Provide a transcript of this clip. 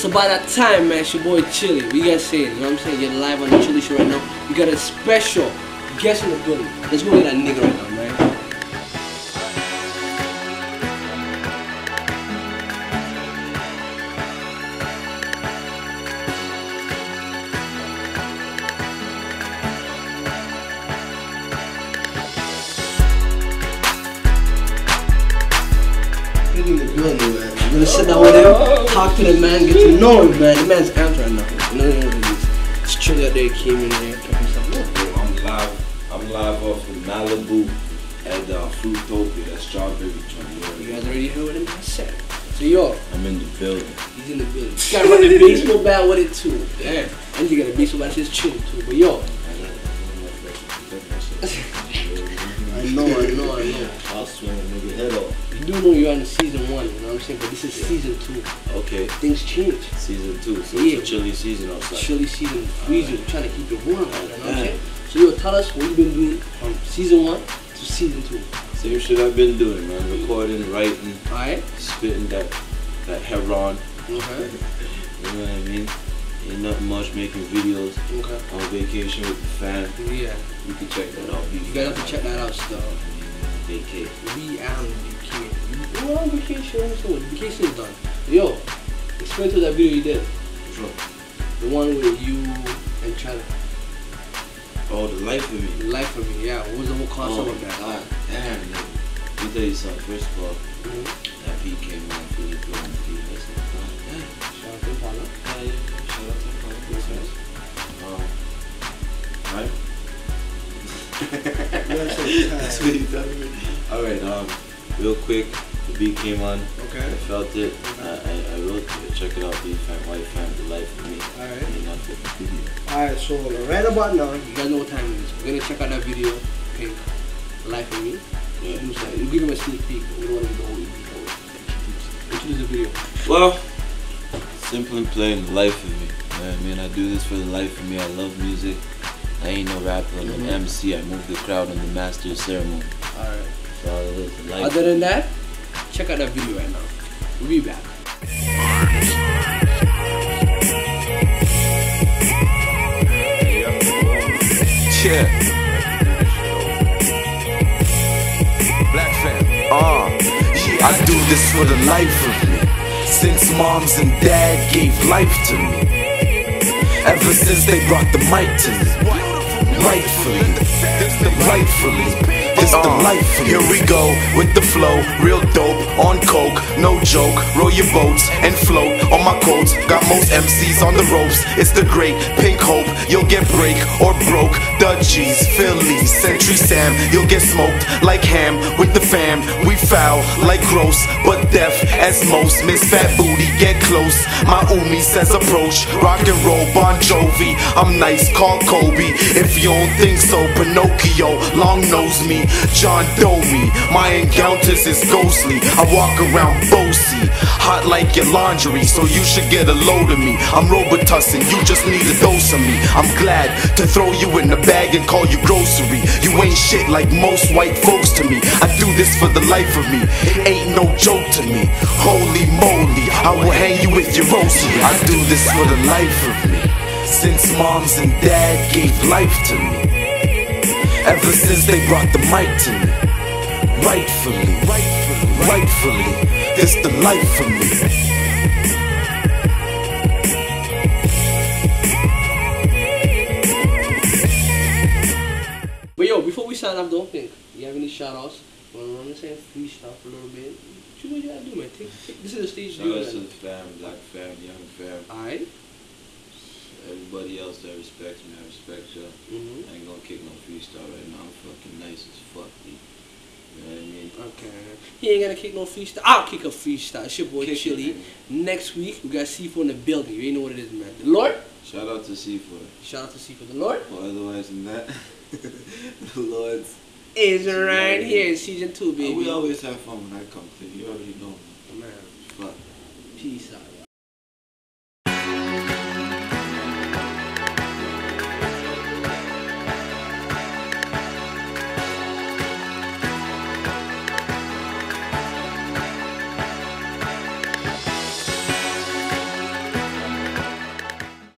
So by that time, man, it's your boy Chilly. We got saying, you know what I'm saying? You're live on the Chilly Show right now. We got a special guest in the building. Let's go get that nigga right now, man. In the building, man. Gonna sit down with him, talk to the man, get to know him, man. The man's answering nothing. You know what it is. It's out there, he came in here, kept himself up. Bro, I'm live. I'm live off of Malibu at uh, Fruitopia, that strawberry joint. you guys already heard what him said. So yo, I'm in the building. he's in the building. He's got to run the baseball bat with it too. Damn. And you got a baseball bat that says Chilly too. But yo, I know, I know, I know. I'll swing a nigga head off. You do know you're on season one, you know what I'm saying? But this is season two. Okay, Things change. season two. So Yeah. chilly season outside. Chilly season freezer, trying to keep it warm, you know what I'm saying? So yo, tell us what you've been doing from season one to season two. Same shit I've been doing, man. Recording, writing, Alright? spitting that that heron. Okay. Uh-huh. You know what I mean? Ain't nothing much making videos Okay. on vacation with the fam. Yeah. You can check that out. You have to check that out still. Vacate. We on vacation. We're on vacation, so vacation is done. Yo, explain to that video you did. Sure. The one with you and China. Oh, the life of me. The Life of me, yeah. What was the whole concept oh, of that? God damn, nigga. Let me tell you something. First of all, Mhm. that That's what you telling me. All right. Um, real quick, the beat came on. Okay. I felt it. I, I, I wrote it. Check it out. Beat fam, white the life of me. Alright. Ain't nothing. Alright, so right about now, you guys know what time it is. We're gonna check out that video, Okay. Life of Me. Yeah. We'll give him a sneak peek. We don't want to go before. Introduce the video. Well, simple and plain, the life of me. You know I mean, I do this for the life of me. I love music. I ain't no rapper. I'm Mhm. an MC. I move the crowd in the master ceremony. Alright. That's all it is. Other than that, check out that video right now. We'll be back. Yeah. Black fam. Uh, yeah, I do this for the life of me. Since moms and dad gave life to me. Ever since they brought the mic to me. Rightfully. Rightfully. It's for me. Uh, here we go with the flow, real dope, on coke, no joke. Roll your boats and float on my quotes. Got most MCs on the ropes. It's the great pink hope. You'll get break or broke. Dudgies, Philly, Century Sam. You'll get smoked like ham with the fam. We foul like gross, but deaf as most. Miss Fat Booty, get close. My Umi says approach. Rock and roll, Bon Jovi. I'm nice, call Kobe. If you don't think so, Pinocchio, long nose me. John Doe me. My encounters is ghostly. I walk around bossy, hot like your laundry, so you should get a load of me. I'm Robitussin, you just need a dose of me. I'm glad to throw you in the bag and call you grocery. You ain't shit like most white folks to me. I do this for the life of me. It ain't no joke to me. Holy moly, I will hang you with your rosary. I do this for the life of me. Since moms and dad gave life to me. Ever since they brought the mic to me. Rightfully, rightfully, rightfully, it's the life for me. But yo, before we sign off, don't think. You have any shout outs? Well, I'm saying freestyle for a little bit. What you what gotta do, man? Take, take, this is the stage to Shout do out to the fam, black fam, young fam. Alright? Everybody else that respects me, I respect y'all. Mm-hmm. I ain't gonna kick no freestyle right now. I'm fucking nice as fuck, B. You know what I mean? Okay. He ain't gonna kick no freestyle. I'll kick a freestyle. It's your boy Kick Chilly. man. Next week, we got C4 in the building. You ain't know what it is, man. The Lord? Shout out to C4. Shout out to C4. The Lord Well, otherwise than that, the Lord's. is right here in season two, baby. We always have fun when I come to you. You already know. Man, Fuck. peace out.